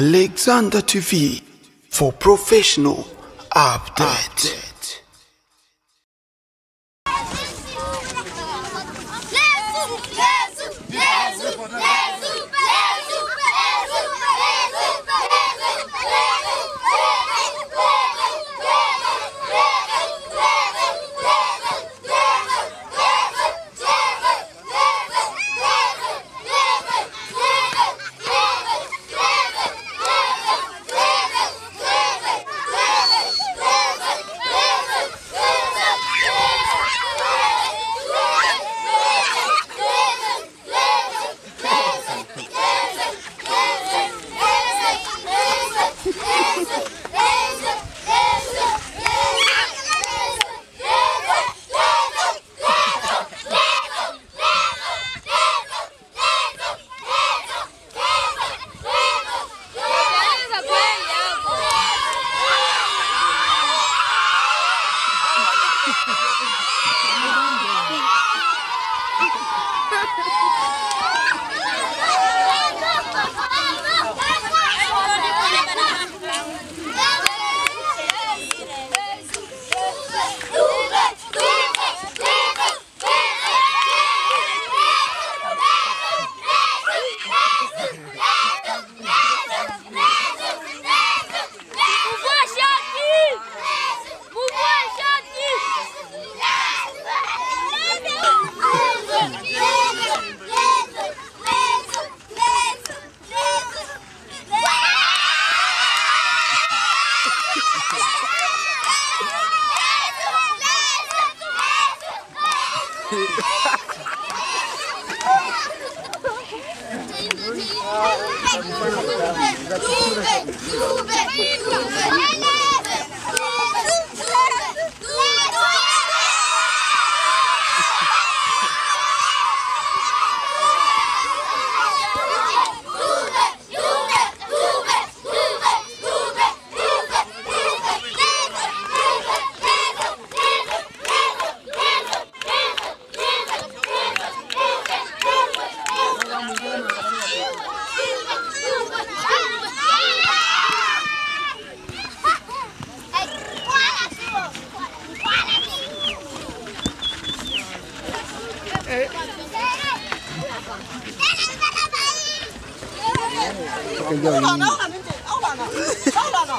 Alexander TV for professional update. Yeah! Juve, Juve, Juve, Juve. Cái gì? Ông là nó, ông là nó, ông là nó.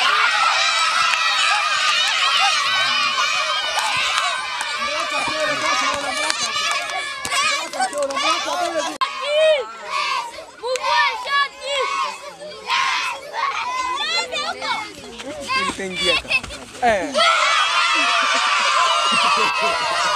Entendi. É.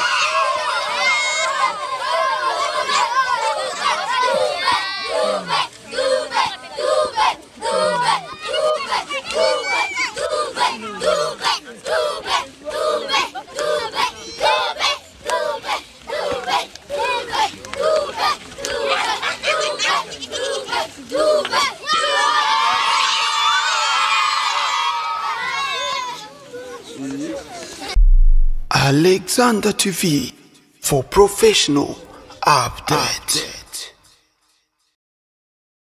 Alexander TV for professional updates.